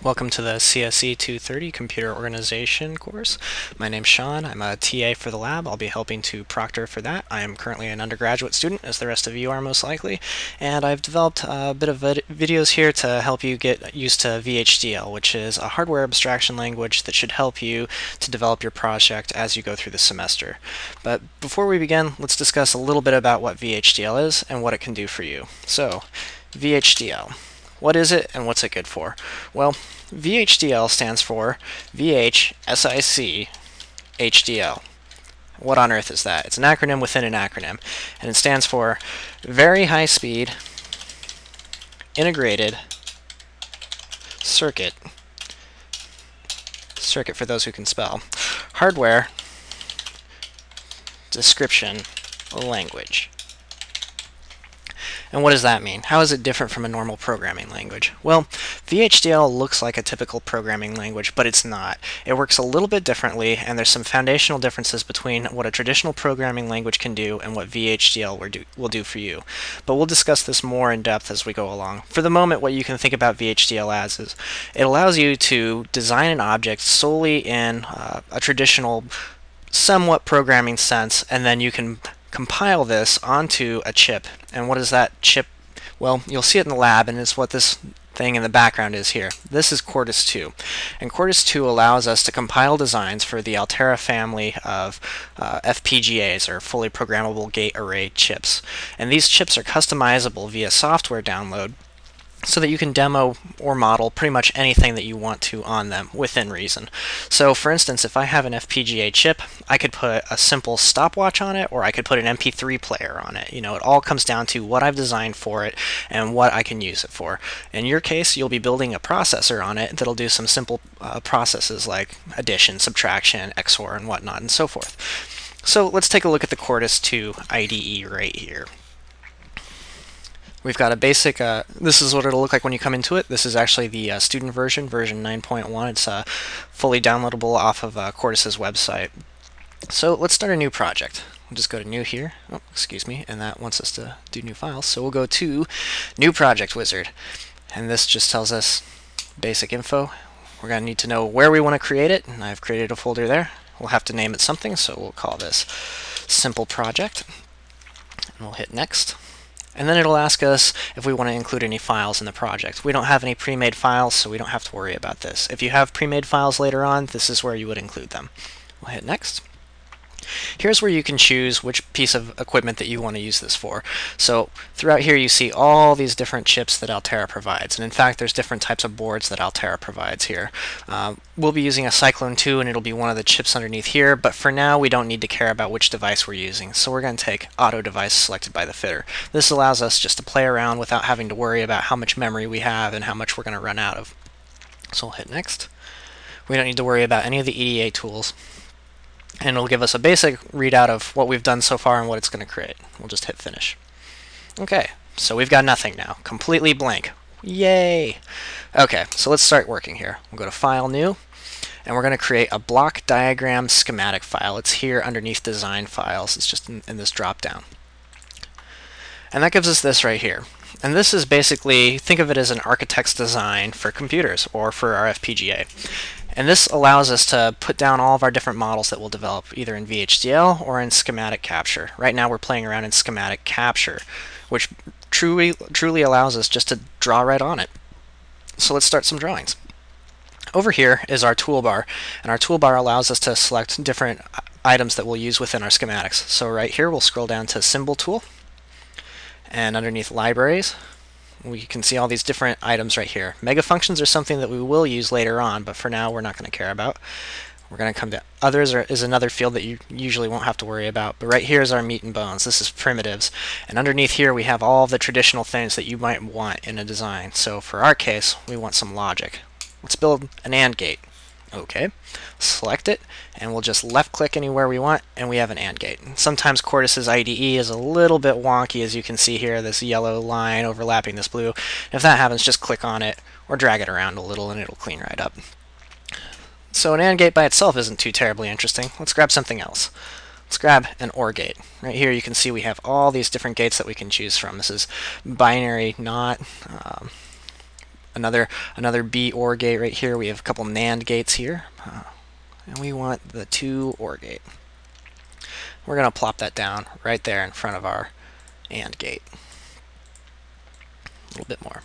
Welcome to the CSE 230 Computer Organization course. My name's Sean. I'm a TA for the lab. I'll be helping to proctor for that. I am currently an undergraduate student, as the rest of you are most likely, and I've developed a bit of vid videos here to help you get used to VHDL, which is a hardware abstraction language that should help you to develop your project as you go through the semester. But before we begin, let's discuss a little bit about what VHDL is and what it can do for you. So, VHDL. What is it and what's it good for? Well, VHDL stands for VHSIC HDL. What on earth is that? It's an acronym within an acronym, and it stands for Very High Speed Integrated Circuit. Circuit for those who can spell. Hardware Description Language. And what does that mean? How is it different from a normal programming language? Well, VHDL looks like a typical programming language, but it's not. It works a little bit differently, and there's some foundational differences between what a traditional programming language can do and what VHDL will do, for you. But we'll discuss this more in depth as we go along. For the moment, what you can think about VHDL as is it allows you to design an object solely in uh, a traditional somewhat programming sense, and then you can compile this onto a chip. And what is that chip? Well, you'll see it in the lab, and it's what this thing in the background is here. This is Quartus 2. And Quartus 2 allows us to compile designs for the Altera family of uh, FPGAs, or fully programmable gate array chips. And these chips are customizable via software download so that you can demo or model pretty much anything that you want to on them within reason. So for instance, if I have an FPGA chip, I could put a simple stopwatch on it or I could put an MP3 player on it. You know, it all comes down to what I've designed for it and what I can use it for. In your case, you'll be building a processor on it that'll do some simple uh, processes like addition, subtraction, XOR, and whatnot, and so forth. So let's take a look at the Quartus 2 IDE right here. We've got a basic, uh, this is what it'll look like when you come into it. This is actually the uh, student version, version 9.1. It's uh, fully downloadable off of uh, website. So let's start a new project. We'll just go to new here. Oh, excuse me, and that wants us to do new files. So we'll go to new project wizard. And this just tells us basic info. We're going to need to know where we want to create it, and I've created a folder there. We'll have to name it something, so we'll call this simple project. And we'll hit next. And then it'll ask us if we want to include any files in the project. We don't have any pre-made files, so we don't have to worry about this. If you have pre-made files later on, this is where you would include them. We'll hit next. Here's where you can choose which piece of equipment that you want to use this for. So throughout here you see all these different chips that Altera provides. And in fact, there's different types of boards that Altera provides here. Uh, we'll be using a Cyclone 2 and it'll be one of the chips underneath here, but for now we don't need to care about which device we're using. So we're going to take auto device selected by the fitter. This allows us just to play around without having to worry about how much memory we have and how much we're going to run out of. So we'll hit next. We don't need to worry about any of the EDA tools and it'll give us a basic readout of what we've done so far and what it's going to create. We'll just hit finish. Okay, so we've got nothing now, completely blank. Yay! Okay, so let's start working here. We'll go to File, New, and we're going to create a block diagram schematic file. It's here underneath Design Files. It's just in, in this drop-down. And that gives us this right here. And this is basically, think of it as an architect's design for computers or for our FPGA. And this allows us to put down all of our different models that we'll develop either in VHDL or in schematic capture. Right now we're playing around in schematic capture, which truly, truly allows us just to draw right on it. So let's start some drawings. Over here is our toolbar, and our toolbar allows us to select different items that we'll use within our schematics. So right here we'll scroll down to Symbol Tool, and underneath Libraries, we can see all these different items right here. Mega functions are something that we will use later on, but for now we're not going to care about. We're going to come to others is another field that you usually won't have to worry about. But right here is our meat and bones. This is primitives. And underneath here we have all the traditional things that you might want in a design. So for our case, we want some logic. Let's build an AND gate. Okay, select it, and we'll just left click anywhere we want, and we have an AND gate. Sometimes Quartus's IDE is a little bit wonky, as you can see here, this yellow line overlapping this blue. If that happens, just click on it, or drag it around a little, and it'll clean right up. So an AND gate by itself isn't too terribly interesting. Let's grab something else. Let's grab an OR gate. Right here you can see we have all these different gates that we can choose from. This is binary, not, um, another another B OR gate right here. We have a couple NAND gates here. Uh, and we want the 2 OR gate. We're going to plop that down right there in front of our AND gate. A little bit more.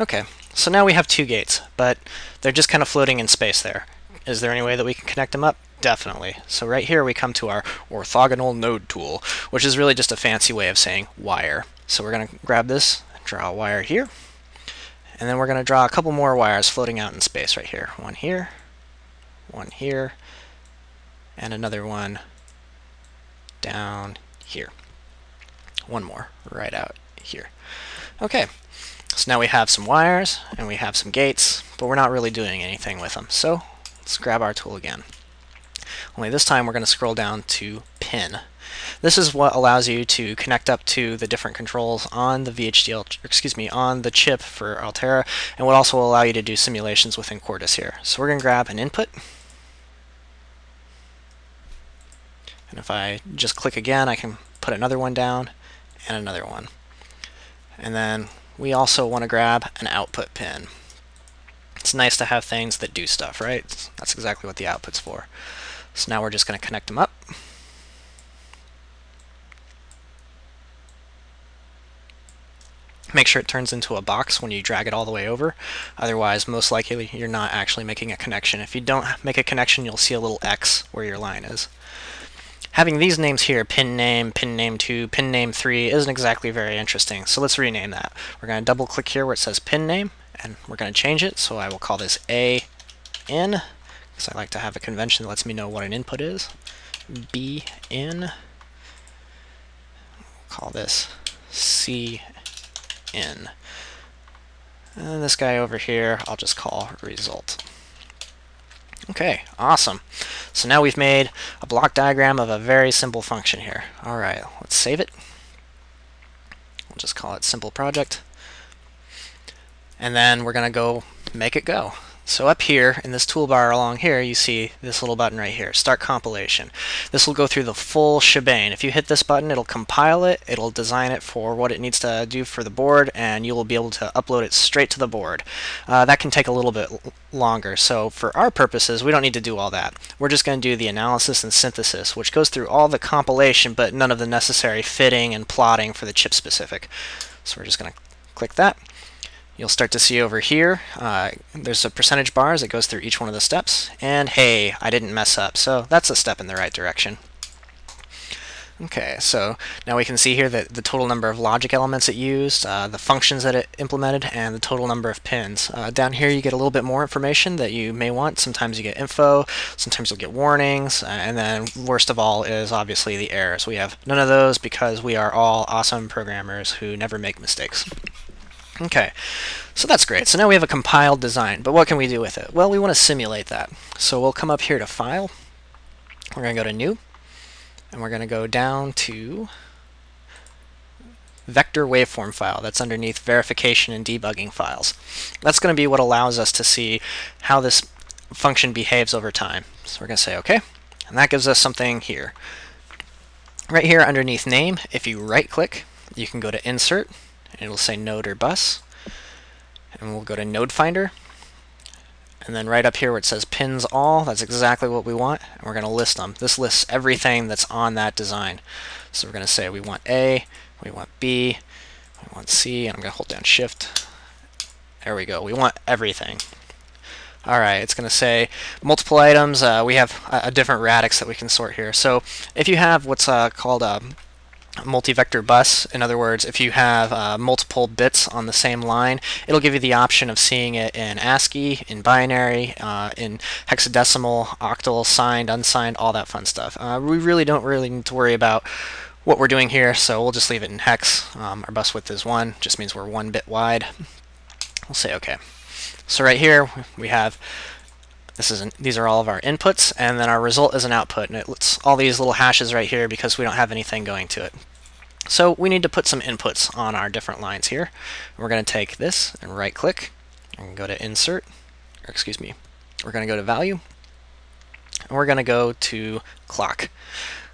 Okay, so now we have two gates, but they're just kind of floating in space there. Is there any way that we can connect them up? Definitely. So right here we come to our orthogonal node tool, which is really just a fancy way of saying wire. So we're going to grab this, draw a wire here, and then we're going to draw a couple more wires floating out in space right here. One here, one here, and another one down here. One more right out here. Okay, so now we have some wires and we have some gates, but we're not really doing anything with them. So let's grab our tool again. Only this time we're going to scroll down to pin. This is what allows you to connect up to the different controls on the VHDL, excuse me, on the chip for Altera, and would also allow you to do simulations within Quartus here. So we're going to grab an input, and if I just click again, I can put another one down and another one. And then we also want to grab an output pin. It's nice to have things that do stuff, right? That's exactly what the output's for. So now we're just going to connect them up. Make sure it turns into a box when you drag it all the way over. Otherwise, most likely you're not actually making a connection. If you don't make a connection, you'll see a little X where your line is. Having these names here, pin name, pin name 2, pin name 3, isn't exactly very interesting. So let's rename that. We're going to double click here where it says pin name, and we're going to change it. So I will call this A in, because I like to have a convention that lets me know what an input is. B in, call this C in. And this guy over here, I'll just call result. Okay, awesome. So now we've made a block diagram of a very simple function here. All right, let's save it. We'll just call it simple project. And then we're going to go make it go. So up here in this toolbar along here, you see this little button right here, Start Compilation. This will go through the full shebang. If you hit this button, it'll compile it, it'll design it for what it needs to do for the board, and you will be able to upload it straight to the board. Uh, that can take a little bit longer, so for our purposes, we don't need to do all that. We're just going to do the analysis and synthesis, which goes through all the compilation, but none of the necessary fitting and plotting for the chip specific. So we're just going to click that. You'll start to see over here, uh, there's a percentage bar as it goes through each one of the steps, and hey, I didn't mess up, so that's a step in the right direction. Okay, so now we can see here that the total number of logic elements it used, uh, the functions that it implemented, and the total number of pins. Uh, down here you get a little bit more information that you may want. Sometimes you get info, sometimes you'll get warnings, uh, and then worst of all is obviously the errors. We have none of those because we are all awesome programmers who never make mistakes. Okay, so that's great. So now we have a compiled design, but what can we do with it? Well, we want to simulate that. So we'll come up here to File, we're going to go to New, and we're going to go down to vector waveform file that's underneath verification and debugging files. That's going to be what allows us to see how this function behaves over time. So we're going to say OK, and that gives us something here. Right here underneath name, if you right click, you can go to insert, and it'll say node or bus. And we'll go to node finder. And then right up here where it says pins all, that's exactly what we want. And we're going to list them. This lists everything that's on that design. So we're going to say we want A, we want B, we want C, and I'm going to hold down shift. There we go. We want everything. Alright, it's going to say multiple items. Uh, we have a, a, different radix that we can sort here. So if you have what's uh, called a multi-vector bus. In other words, if you have uh, multiple bits on the same line, it'll give you the option of seeing it in ASCII, in binary, uh, in hexadecimal, octal, signed, unsigned, all that fun stuff. Uh, we really don't really need to worry about what we're doing here, so we'll just leave it in hex. Um, our bus width is 1, just means we're one bit wide. We'll say OK. So right here we have this is an, these are all of our inputs, and then our result is an output, and it's all these little hashes right here because we don't have anything going to it. So we need to put some inputs on our different lines here. We're going to take this and right-click, and go to Insert, or excuse me, we're going to go to Value, and we're going to go to Clock.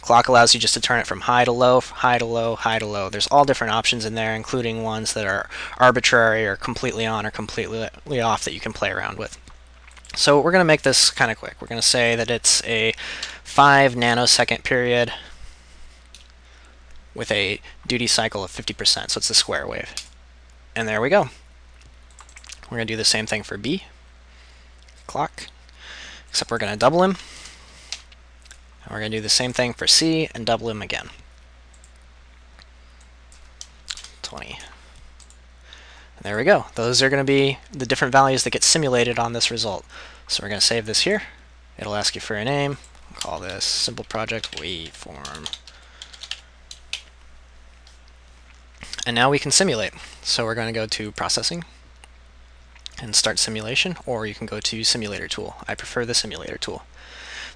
Clock allows you just to turn it from high to low, high to low, high to low. There's all different options in there, including ones that are arbitrary or completely on or completely off that you can play around with. So we're going to make this kind of quick. We're going to say that it's a 5 nanosecond period with a duty cycle of 50%, so it's a square wave. And there we go. We're going to do the same thing for B, clock, except we're going to double him. And we're going to do the same thing for C and double him again. 20. There we go. Those are going to be the different values that get simulated on this result. So we're going to save this here. It'll ask you for a name. I'll call this simple project waveform. And now we can simulate. So we're going to go to processing and start simulation, or you can go to simulator tool. I prefer the simulator tool.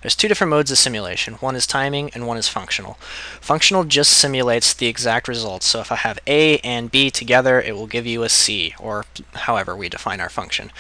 There's two different modes of simulation. One is timing and one is functional. Functional just simulates the exact results. So if I have A and B together, it will give you a C, or however we define our function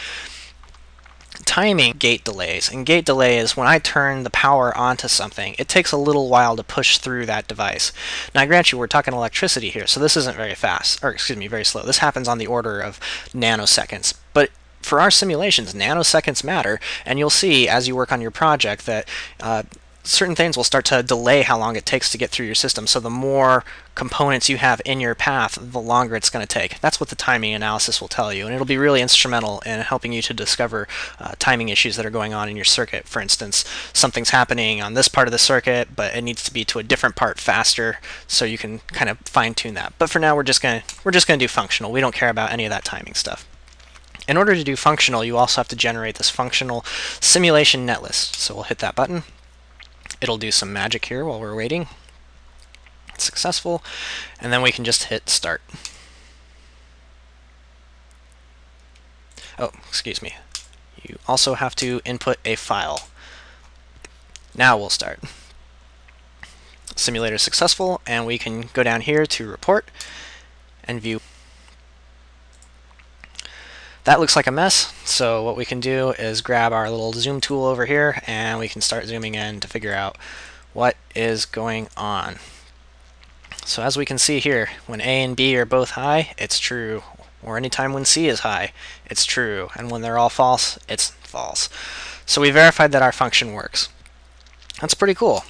timing gate delays. And gate delay is when I turn the power onto something, it takes a little while to push through that device. Now, I grant you, we're talking electricity here, so this isn't very fast, or excuse me, very slow. This happens on the order of nanoseconds. But for our simulations, nanoseconds matter, and you'll see as you work on your project that uh, certain things will start to delay how long it takes to get through your system. So the more components you have in your path, the longer it's going to take. That's what the timing analysis will tell you, and it'll be really instrumental in helping you to discover uh, timing issues that are going on in your circuit. For instance, something's happening on this part of the circuit, but it needs to be to a different part faster, so you can kind of fine-tune that. But for now, we're just going to we're just going to do functional. We don't care about any of that timing stuff. In order to do functional, you also have to generate this functional simulation netlist. So we'll hit that button, It'll do some magic here while we're waiting. It's successful. And then we can just hit start. Oh, excuse me. You also have to input a file. Now we'll start. Simulator successful, and we can go down here to report and view that looks like a mess, so what we can do is grab our little zoom tool over here and we can start zooming in to figure out what is going on. So as we can see here, when A and B are both high, it's true. Or anytime when C is high, it's true. And when they're all false, it's false. So we verified that our function works. That's pretty cool.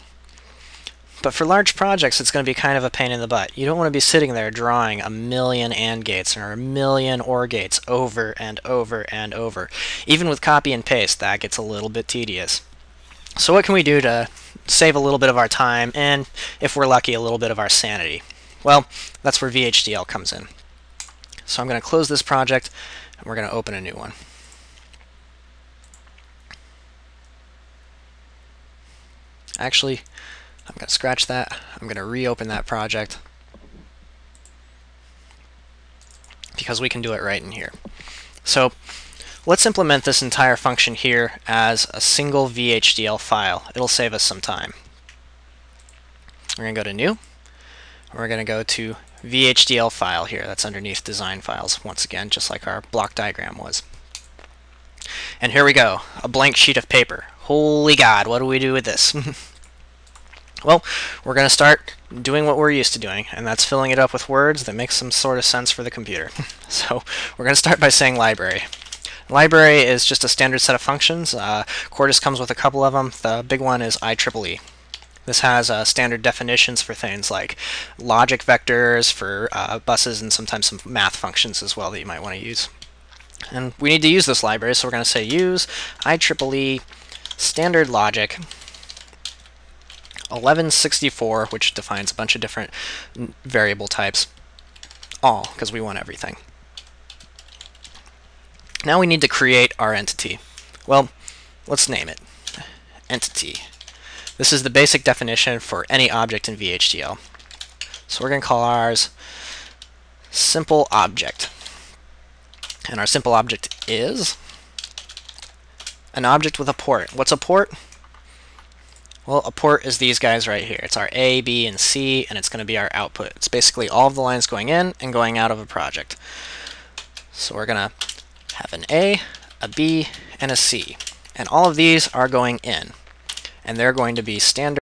But for large projects, it's going to be kind of a pain in the butt. You don't want to be sitting there drawing a million AND gates or a million OR gates over and over and over. Even with copy and paste, that gets a little bit tedious. So what can we do to save a little bit of our time and, if we're lucky, a little bit of our sanity? Well, that's where VHDL comes in. So I'm going to close this project and we're going to open a new one. Actually, I'm going to scratch that. I'm going to reopen that project because we can do it right in here. So let's implement this entire function here as a single VHDL file. It'll save us some time. We're going to go to New. We're going to go to VHDL file here. That's underneath Design Files, once again, just like our block diagram was. And here we go, a blank sheet of paper. Holy God, what do we do with this? Well, we're going to start doing what we're used to doing, and that's filling it up with words that make some sort of sense for the computer. so we're going to start by saying library. Library is just a standard set of functions. Uh, Quartus comes with a couple of them. The big one is IEEE. This has uh, standard definitions for things like logic vectors for uh, buses and sometimes some math functions as well that you might want to use. And we need to use this library, so we're going to say use IEEE standard logic 1164, which defines a bunch of different variable types, all, because we want everything. Now we need to create our entity. Well, let's name it. Entity. This is the basic definition for any object in VHDL. So we're going to call ours simple object. And our simple object is an object with a port. What's a port? Well, a port is these guys right here. It's our A, B, and C, and it's going to be our output. It's basically all of the lines going in and going out of a project. So we're going to have an A, a B, and a C. And all of these are going in. And they're going to be standard